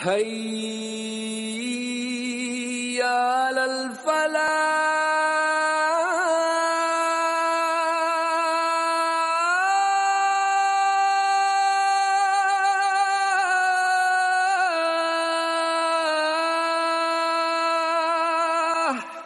هيا للفلاح الفلاح.